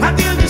I.